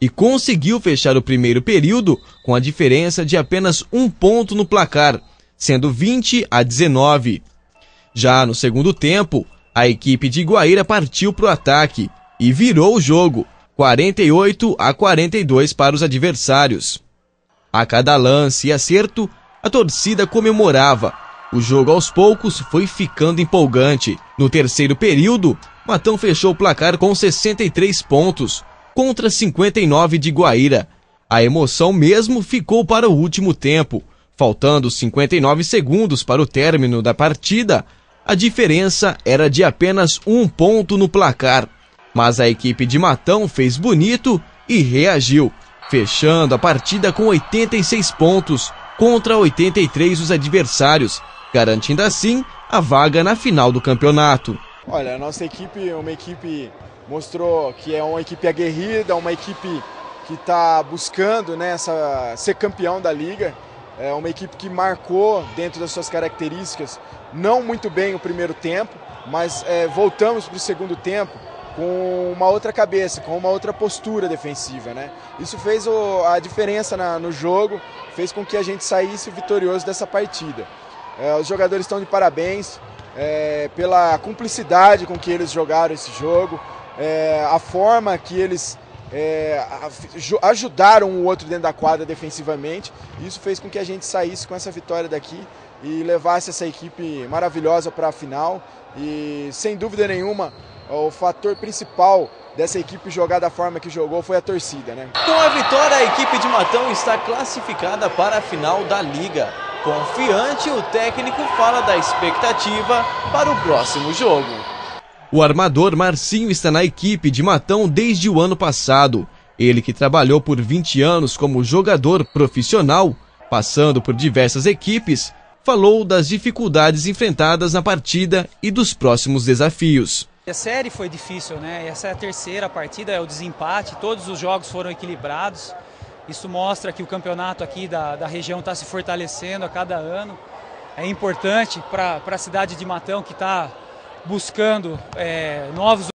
E conseguiu fechar o primeiro período com a diferença de apenas um ponto no placar, sendo 20 a 19. Já no segundo tempo, a equipe de Guaíra partiu para o ataque e virou o jogo, 48 a 42 para os adversários. A cada lance e acerto, a torcida comemorava. O jogo aos poucos foi ficando empolgante. No terceiro período, Matão fechou o placar com 63 pontos, contra 59 de Guaíra. A emoção mesmo ficou para o último tempo. Faltando 59 segundos para o término da partida, a diferença era de apenas um ponto no placar. Mas a equipe de Matão fez bonito e reagiu, fechando a partida com 86 pontos contra 83 dos adversários, garantindo assim a vaga na final do campeonato. Olha, a nossa equipe é uma equipe mostrou que é uma equipe aguerrida, uma equipe que está buscando né, essa, ser campeão da liga. É uma equipe que marcou dentro das suas características não muito bem o primeiro tempo, mas é, voltamos para o segundo tempo com uma outra cabeça, com uma outra postura defensiva. Né? Isso fez o, a diferença na, no jogo, fez com que a gente saísse vitorioso dessa partida. É, os jogadores estão de parabéns é, pela cumplicidade com que eles jogaram esse jogo, é, a forma que eles é, ajudaram o outro dentro da quadra defensivamente. Isso fez com que a gente saísse com essa vitória daqui e levasse essa equipe maravilhosa para a final. E sem dúvida nenhuma, o fator principal dessa equipe jogar da forma que jogou foi a torcida, né? Com a vitória, a equipe de Matão está classificada para a final da liga. Confiante, o técnico fala da expectativa para o próximo jogo. O armador Marcinho está na equipe de Matão desde o ano passado. Ele que trabalhou por 20 anos como jogador profissional, passando por diversas equipes, falou das dificuldades enfrentadas na partida e dos próximos desafios. A série foi difícil, né? Essa é a terceira partida, é o desempate, todos os jogos foram equilibrados. Isso mostra que o campeonato aqui da, da região está se fortalecendo a cada ano. É importante para a cidade de Matão que está buscando é, novos